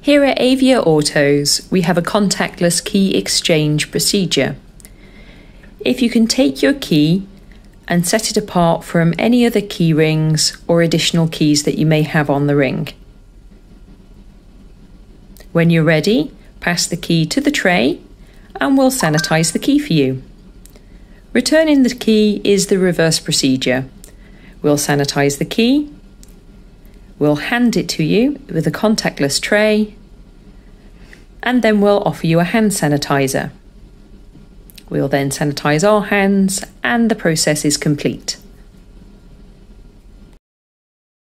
Here at Avia Autos, we have a contactless key exchange procedure. If you can take your key and set it apart from any other key rings or additional keys that you may have on the ring. When you're ready, pass the key to the tray and we'll sanitize the key for you. Returning the key is the reverse procedure. We'll sanitize the key, we'll hand it to you with a contactless tray, and then we'll offer you a hand sanitizer. We'll then sanitize our hands, and the process is complete.